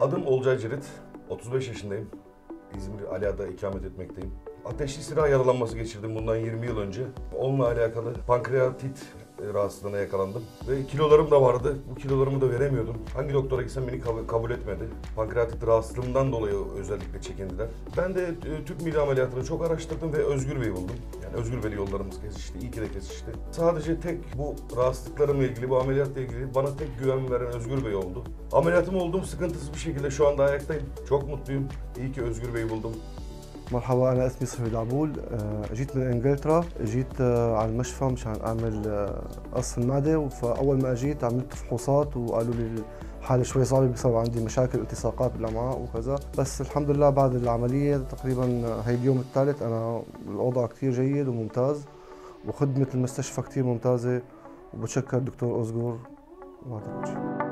Adım Olcay Cirit. 35 yaşındayım. İzmir Alia'da ikamet etmekteyim. Ateşli silah yaralanması geçirdim bundan 20 yıl önce. Onunla alakalı pankreatit rahatsızlığına yakalandım. Ve kilolarım da vardı. Bu kilolarımı da veremiyordum. Hangi doktora gitsem beni kabul, kabul etmedi. Pankreatit rahatsızlığımdan dolayı özellikle çekindiler. Ben de e, tüp mide ameliyatını çok araştırdım ve Özgür Bey'i buldum. Yani Özgür Bey'le yollarımız kesişti. İyi ki de kesişti. Sadece tek bu rahatsızlıklarımla ilgili, bu ameliyatla ilgili bana tek güven veren Özgür Bey oldu. Ameliyatım oldum sıkıntısız bir şekilde şu anda ayaktayım. Çok mutluyum. İyi ki Özgür Bey'i buldum. مرحبا أنا اسمي صهيب العبول آه، جيت من إنجلترا جيت آه، على المشفى مشان أعمل آه، قص المعدة فأول ما أجيت عملت فحوصات وقالوا لي الحالة شوي صعبة بسبب عندي مشاكل التصاقات بالأمعاء وكذا. بس الحمد لله بعد العملية تقريبا هي اليوم الثالث أنا الوضع كثير جيد وممتاز وخدمة المستشفى كثير ممتازة. وبتشكر دكتور اوزغور وهذا